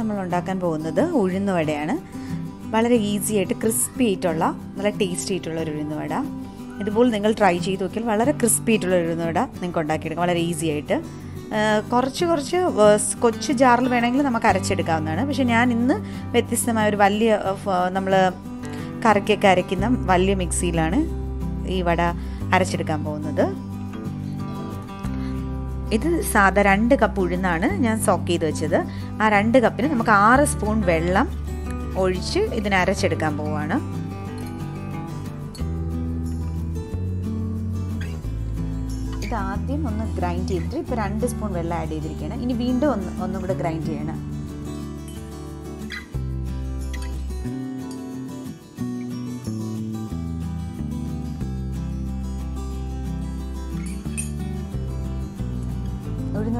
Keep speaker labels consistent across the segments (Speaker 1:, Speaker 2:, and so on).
Speaker 1: നമ്മൾ ഉണ്ടാക്കാൻ പോകുന്നത് ഉഴുന്നുവടയാണ് വളരെ ഈസി ആയിട്ട് ക്രിസ്പി ആയിട്ടുള്ള നല്ല ടേസ്റ്റി ആയിട്ടുള്ള ഒരു ഉഴുന്നുവട ഇതുപോലെ നിങ്ങൾ ട്രൈ ചെയ്ത് നോക്കിയാൽ വളരെ ക്രിസ്പി ആയിട്ടുള്ള ഉഴുന്നുവട നിങ്ങൾക്ക് ഉണ്ടാക്കിയെടുക്കാം വളരെ ഈസി ആയിട്ട്. കുറച്ച് കുറച്ച് കൊച്ചു ജാറിൽ വേണമെങ്കിൽ നമുക്ക് അരച്ചെടുക്കാവുന്നതാണ്. പക്ഷേ ഞാൻ ഇന്ന് വ്യത്യസ്തമായ ഒരു വലിയ നമ്മൾ കറിക്കൊക്കെ അരയ്ക്കുന്ന വലിയ മിക്സിയിലാണ് ഈ വട അരച്ചെടുക്കാൻ പോകുന്നത്. ഇത് സാധാ രണ്ട് കപ്പ് ഉഴുന്നാണ് ഞാൻ സോക്ക് ചെയ്ത് വെച്ചത്. ആ രണ്ട് കപ്പിന് നമുക്ക് ആറ് സ്പൂൺ വെള്ളം ഒഴിച്ച് ഇതിനെ അരച്ചെടുക്കാൻ പോവുകയാണ് ഇത് ആദ്യം ഒന്ന് ഗ്രൈൻഡ് ചെയ്തിട്ട് ഇപ്പോൾ രണ്ട് സ്പൂൺ വെള്ളം ആഡ് ചെയ്തിരിക്കുകയാണ്. ഇനി വീണ്ടും ഒന്ന് ഒന്നും കൂടെ ഗ്രൈൻഡ് ചെയ്യണം.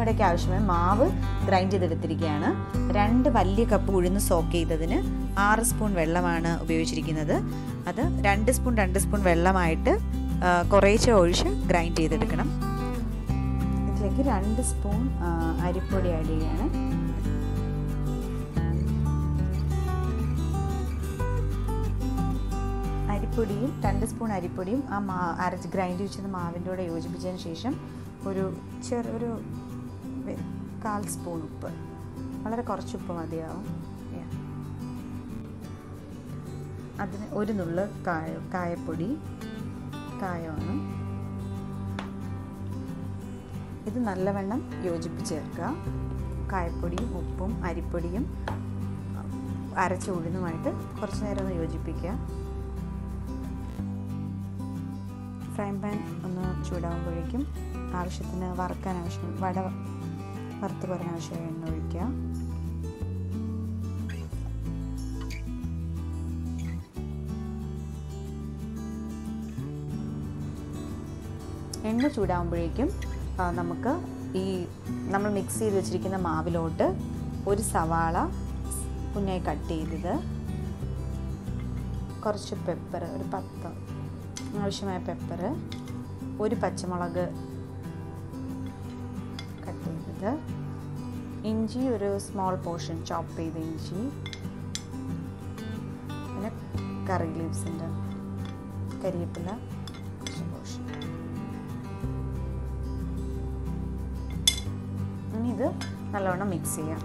Speaker 1: ഉഴുന്നുവടയ്ക്ക് ആവശ്യമായ മാവ് ഗ്രൈൻഡ് ചെയ്തെടുത്തിരിക്കുകയാണ്. രണ്ട് വലിയ കപ്പ് ഉഴുന്ന് സോക്ക് ചെയ്തതിന് ആറ് സ്പൂൺ വെള്ളമാണ് ഉപയോഗിച്ചിരിക്കുന്നത്. അത് രണ്ട് സ്പൂൺ രണ്ട് സ്പൂൺ വെള്ളമായിട്ട് കുറേശ്ശെ ഒഴിച്ച് ഗ്രൈൻഡ് ചെയ്തെടുക്കണം. ഇതിലേക്ക് രണ്ട് സ്പൂൺ അരിപ്പൊടി ആഡ് ചെയ്യുകയാണ്. അരിപ്പൊടിയും രണ്ട് സ്പൂൺ അരിപ്പൊടിയും ആ മാ അരച്ച് ഗ്രൈൻഡ് വെച്ചത് മാവിന്റെ കൂടെ യോജിപ്പിച്ചതിന് ശേഷം ഒരു ചെറിയൊരു കാൽ സ്പൂൺ ഉപ്പ്. വളരെ കുറച്ച് ഉപ്പ് മതിയാവും. അതിന് ഒരു നുള്ള് കായ കായപ്പൊടി കായമാണ് ഇത് നല്ലവണ്ണം യോജിപ്പിച്ച് ചേർക്കുക. കായപ്പൊടിയും ഉപ്പും അരിപ്പൊടിയും അരച്ച ഉഴുന്നുമായിട്ട് കുറച്ച് നേരം ഒന്ന് യോജിപ്പിക്കുക. ഫ്രൈ പാൻ ഒന്ന് ചൂടാകുമ്പോഴേക്കും ആവശ്യത്തിന് വറുക്കാൻ ആവശ്യം വട വറുത്ത് പറഞ്ഞ ആവശ്യമായ എണ്ണ ഒഴിക്കുക. എണ്ണ ചൂടാകുമ്പോഴേക്കും നമുക്ക് ഈ നമ്മൾ മിക്സ് ചെയ്ത് വെച്ചിരിക്കുന്ന മാവിലോട്ട് ഒരു സവാള കുഞ്ഞായി കട്ട് ചെയ്തത്. കുറച്ച് പെപ്പർ ഒരു പത്ത് ആവശ്യമായ പെപ്പർ ഒരു പച്ചമുളക് കട്ട് ഇഞ്ചി ഒരു സ്മോൾ പോർഷൻ ചോപ്പ് ചെയ്ത ഇഞ്ചി. പിന്നെ കറി ലീവ്സിന്റെ കരിയപ്പില കുറച്ച് പോർഷൻ ഇനി ഇത് നല്ലവണ്ണം മിക്സ് ചെയ്യാം.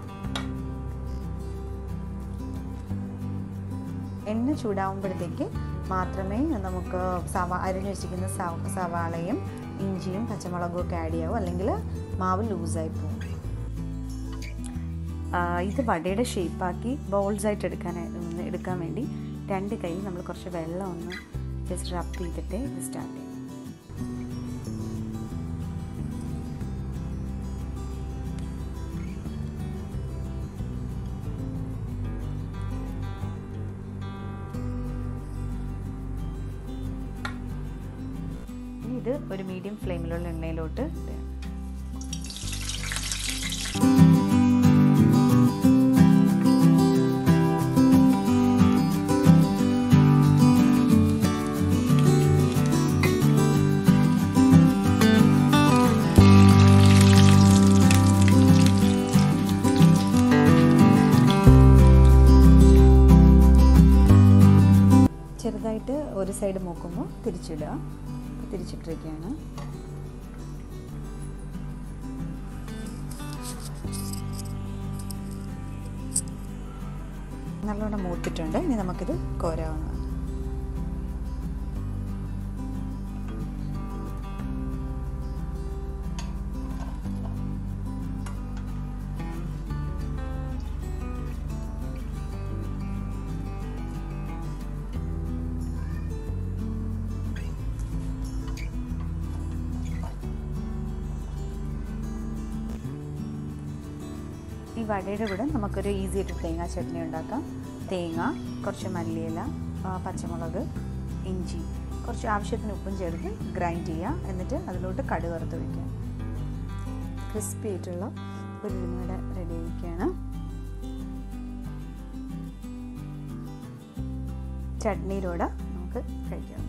Speaker 1: എണ്ണ ചൂടാവുമ്പോഴത്തേക്ക് മാത്രമേ നമുക്ക് സവാ അരിഞ്ഞു വെച്ചിരിക്കുന്ന സവാളയും ഇഞ്ചിയും പച്ചമുളകും ഒക്കെ ആഡ് ചെയ്യാവും? അല്ലെങ്കിൽ മാവ് ലൂസായി പോകും ഇത് വടയുടെ ഷേപ്പാക്കി ബോൾസ് ആയിട്ട് എടുക്കാൻ എടുക്കാൻ വേണ്ടി രണ്ട് കൈ നമ്മൾ കുറച്ച് വെള്ളം ഒന്ന് ജസ്റ്റ് റബ് ചെയ്തിട്ട് സ്റ്റാർട്ട് ചെയ്യും ഒരു മീഡിയം ഫ്ലെയിമിലുള്ള എണ്ണയിലോട്ട് ചെറുതായിട്ട് ഒരു സൈഡ് മൂക്കുമ്പോൾ തിരിച്ചിടുക തിരിച്ചിട്ടിരിക്കുകയാണ്. നല്ലോണം മൂത്തിട്ടുണ്ട്. ഇനി നമുക്കിത് കോരാവുന്നതാണ്. വടയുടെ കൂടെ നമുക്കൊരു ഈസി ആയിട്ട് തേങ്ങാ ചട്നി ഉണ്ടാക്കാം. തേങ്ങ കുറച്ച് മല്ലിയില പച്ചമുളക് ഇഞ്ചി കുറച്ച് ആവശ്യത്തിന് ഉപ്പും ചേർത്ത് ഗ്രൈൻഡ് ചെയ്യുക എന്നിട്ട് അതിലോട്ട് കടുക് വറുത്ത് വയ്ക്കുക ക്രിസ്പി ആയിട്ടുള്ള ഒരു ഉഴുന്നുവട റെഡി ആയിരിക്കുകയാണ്. ചട്നിയിലൂടെ നമുക്ക് കഴിക്കാം.